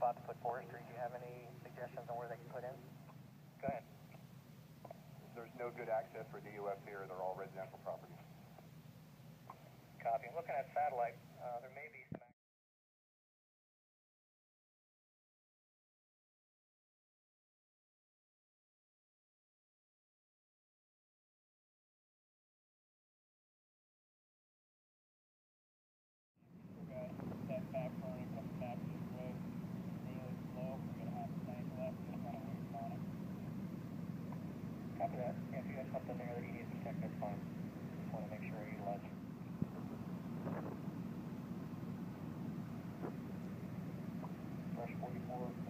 Forestry, do you have any suggestions on where they can put in? Go ahead. There's no good access for DUF here. They're all residential properties. Copy. I'm looking at satellite. Uh, there may be some. Copy that. If you have something there that you need to check, that's fine. Just want to make sure you utilize. Brush 44.